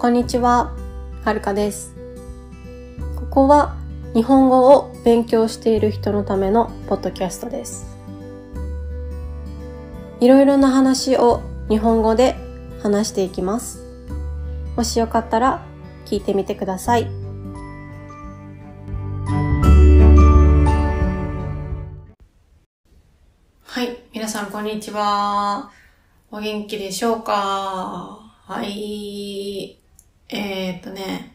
こんにちは、はるかです。ここは日本語を勉強している人のためのポッドキャストです。いろいろな話を日本語で話していきます。もしよかったら聞いてみてください。はい、皆さんこんにちは。お元気でしょうか？はい。えー、っとね、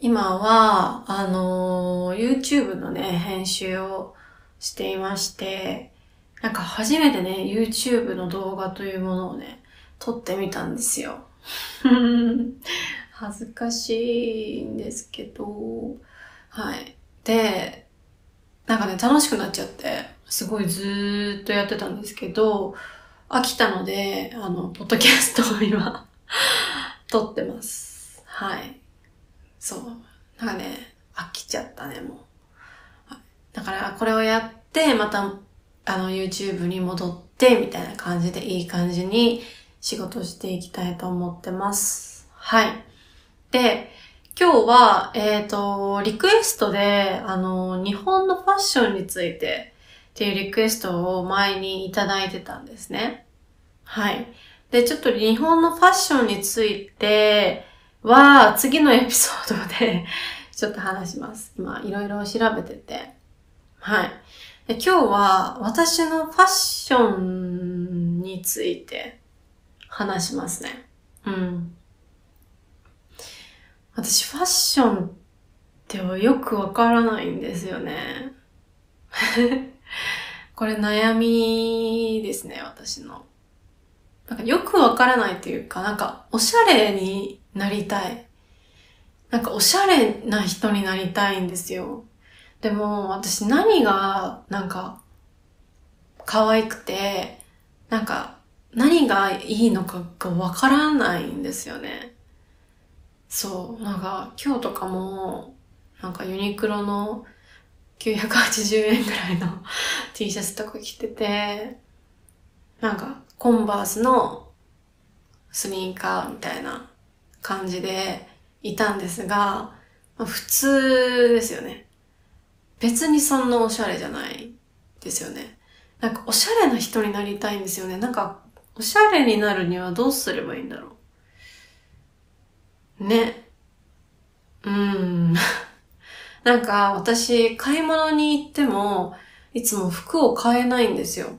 今は、あのー YouTube のね、編集をしていまして、なんか初めてね、YouTube の動画というものをね、撮ってみたんですよ。恥ずかしいんですけど、はい。で、なんかね、楽しくなっちゃって、すごいずーっとやってたんですけど、飽きたので、あの、ポッドキャストを今、撮ってます。はい。そう。なんかね、飽きちゃったね、もう。だから、これをやって、また、あの、YouTube に戻って、みたいな感じで、いい感じに仕事していきたいと思ってます。はい。で、今日は、えっ、と、リクエストで、あの、日本のファッションについてっていうリクエストを前にいただいてたんですね。はい。で、ちょっと日本のファッションについては、次のエピソードで ちょっと話します。今、いろいろ調べてて。はい。で今日は、私のファッションについて話しますね。うん。私、ファッションってよくわからないんですよね。これ悩みですね、私の。なんかよくわからないっていうか、なんかおしゃれになりたい。なんかおしゃれな人になりたいんですよ。でも私何がなんか可愛くて、なんか何がいいのかがわからないんですよね。そう、なんか今日とかも、なんかユニクロの980円ぐらいの T シャツとか着てて、なんかコンバースのスニーカーみたいな感じでいたんですが、まあ普通ですよね。別にそんなおしゃれじゃないですよね。なんかおしゃれな人になりたいんですよね。なんかおしゃれになるにはどうすればいいんだろう。ね。うーん。なんか私買い物に行ってもいつも服を買えないんですよ。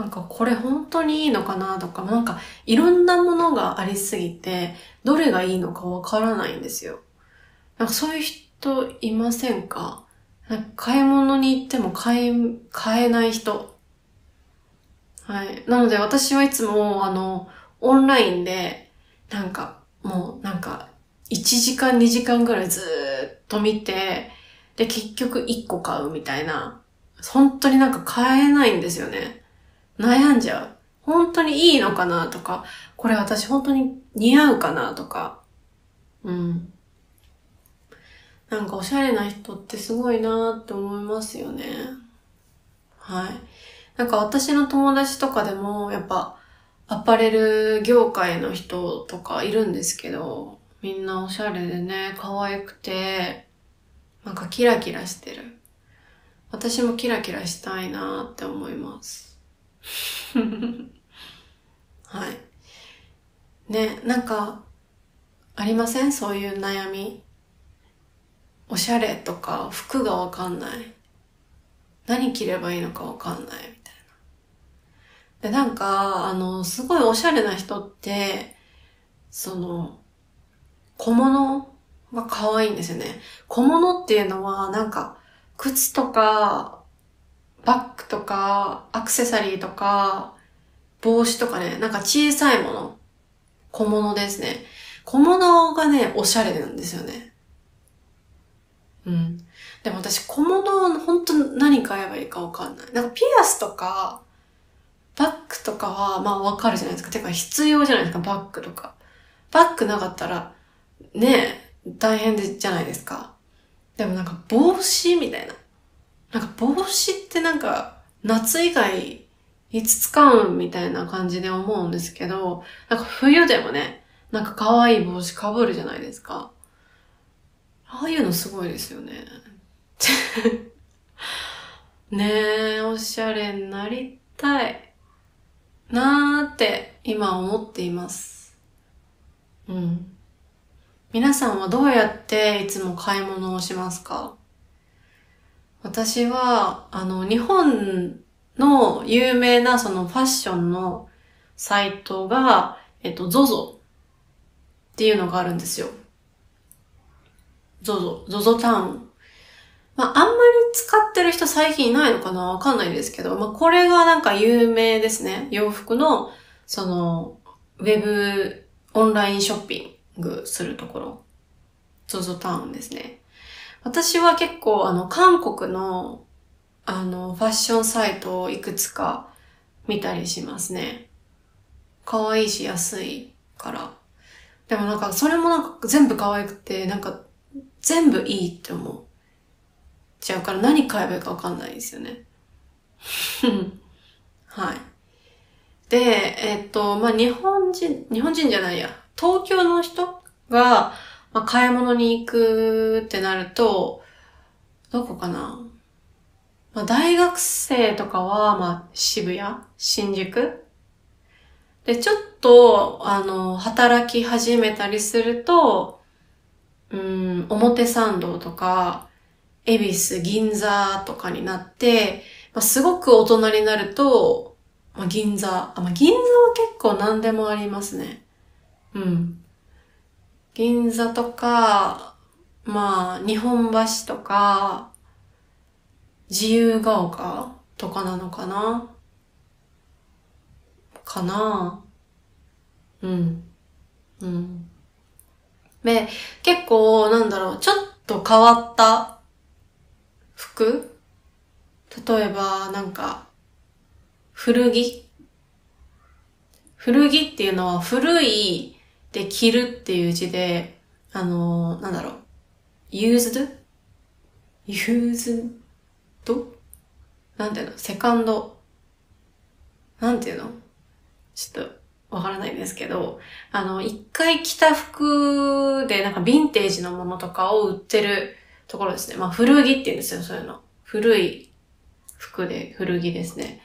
なんかこれ本当にいいのかなとか、なんかいろんなものがありすぎて、どれがいいのかわからないんですよ。なんかそういう人いませんか？なんか買い物に行っても買え、買えない人。はい。なので私はいつもあの、オンラインで、なんかもうなんか1時間2時間ぐらいずーっと見て、で結局1個買うみたいな。本当になんか買えないんですよね。悩んじゃう。本当にいいのかなとか、これ私本当に似合うかなとか。うん。なんかおしゃれな人ってすごいなって思いますよね。はい。なんか私の友達とかでも、やっぱ、アパレル業界の人とかいるんですけど、みんなおしゃれでね、可愛くて、なんかキラキラしてる。私もキラキラしたいなって思います。はい。ね、なんか、ありません？そういう悩み？おしゃれとか服がわかんない。何着ればいいのかわかんないみたいな。で、なんか、あの、すごいおしゃれな人って、その、小物が可愛いんですよね。小物っていうのは、なんか、靴とか、バッグとか、アクセサリーとか、帽子とかね、なんか小さいもの。小物ですね。小物がね、おしゃれなんですよね。うん。でも私、小物を本当何買えばいいかわかんない。なんかピアスとか、バッグとかは、まあわかるじゃないですか。てか必要じゃないですか、バッグとか。バッグなかったら、ね、大変でじゃないですか。でもなんか帽子みたいな。なんか帽子ってなんか、夏以外、いつ使うみたいな感じで思うんですけど、なんか冬でもね、なんか可愛い帽子かぶるじゃないですか。ああいうのすごいですよね。ねえ、おしゃれになりたい。なーって今思っています。うん。皆さんはどうやっていつも買い物をしますか？私は、あの、日本の有名なそのファッションのサイトが、えっと、ZOZO っていうのがあるんですよ。ZOZO、ZOZO タウン。まあ、あんまり使ってる人最近いないのかな？わかんないですけど、まあ、これがなんか有名ですね。洋服の、その、ウェブ、オンラインショッピングするところ。ZOZO タウンですね。私は結構あの、韓国の、あの、ファッションサイトをいくつか見たりしますね。可愛いし安いから。でもなんか、それもなんか全部可愛くて、なんか、全部いいって思う。ちゃうから何買えばいいかわかんないですよね。はい。で、えっと、まあ、日本人、日本人じゃないや、東京の人が、まあ、買い物に行くってなると、どこかなまあ、大学生とかは、まあ、渋谷？新宿？で、ちょっと、あの、働き始めたりすると、うん、表参道とか、恵比寿、銀座とかになって、まあ、すごく大人になると、まあ、銀座、あ、まあ、銀座は結構何でもありますね。うん。銀座とか、まあ、日本橋とか、自由が丘とかなのかな？かな？うん。うん。で、結構、なんだろう、ちょっと変わった服？例えば、なんか、古着？古着っていうのは古いで着るっていう字で、あのー、なんだろう、used? used? なんていうの？セカンド？なんていうの？ちょっとわからないんですけど、あの、一回着た服でなんかヴィンテージのものとかを売ってるところですね。まあ古着って言うんですよ、そういうの。古い服で古着ですね。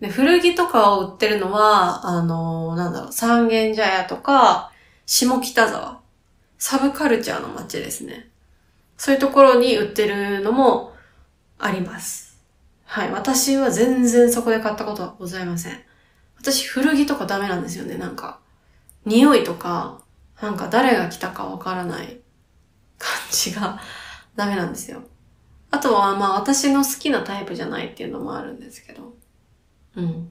で、古着とかを売ってるのは、あの、なんだろう、三軒茶屋とか、下北沢。サブカルチャーの街ですね。そういうところに売ってるのもあります。はい。私は全然そこで買ったことはございません。私、古着とかダメなんですよね、なんか。匂いとか、なんか誰が来たかわからない感じが ダメなんですよ。あとは、まあ私の好きなタイプじゃないっていうのもあるんですけど。うん。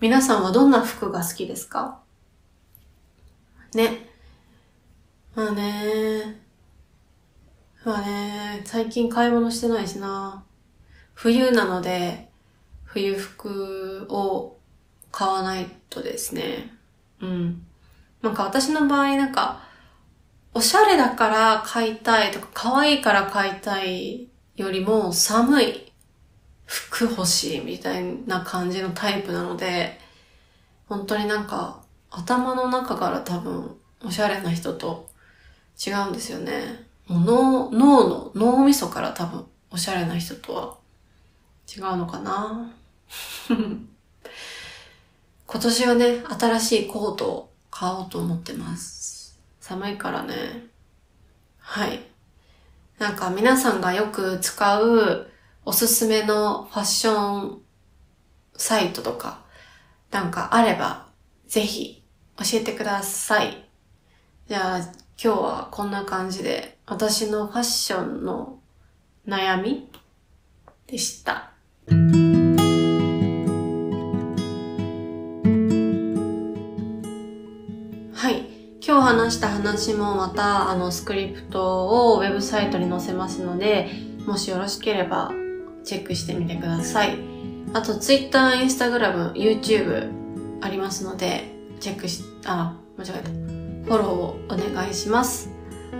皆さんはどんな服が好きですか？ね。まあねまあね最近買い物してないしな。冬なので、冬服を買わないとですね。うん。なんか私の場合なんか、おしゃれだから買いたいとか、可愛いから買いたいよりも寒い服欲しいみたいな感じのタイプなので、本当になんか頭の中から多分おしゃれな人と違うんですよね。もう脳、脳の、脳みそから多分おしゃれな人とは違うのかな 今年はね、新しいコートを買おうと思ってます。寒いからね。はい。なんか皆さんがよく使うおすすめのファッションサイトとか、なんかあれば、ぜひ教えてください。じゃあ今日はこんな感じで私のファッションの悩みでした。はい今日話した話もまたあのスクリプトをウェブサイトに載せますので、もしよろしければチェックしてみてください。あと Twitter、Instagram、YouTube ありますので、チェックして、あ、間違えた。フォローをお願いします。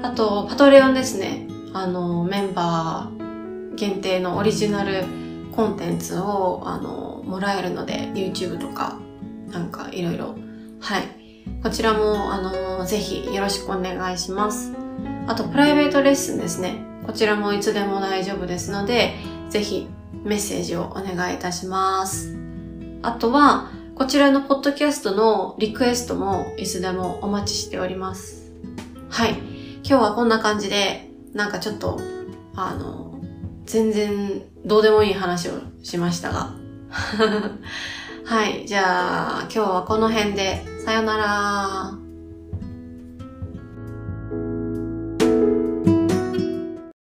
あと、パトレオンですね。あの、メンバー限定のオリジナルコンテンツを、あの、もらえるので、YouTube とか、なんかいろいろ、はい。こちらも、あの、ぜひよろしくお願いします。あと、プライベートレッスンですね。こちらもいつでも大丈夫ですので、ぜひメッセージをお願いいたします。あとは、こちらのポッドキャストのリクエストもいつでもお待ちしております。はい。今日はこんな感じで、なんかちょっと、あの、全然どうでもいい話をしましたが。はい。じゃあ、今日はこの辺で、さよなら。